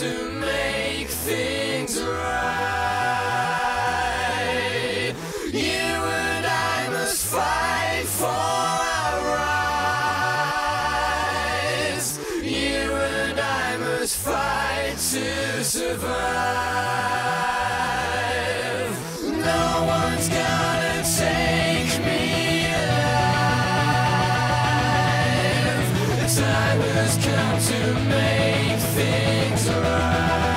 to make things right. You and I must fight for our rights. You and I must fight to survive. No one's gonna take me alive. The time has come to make things right.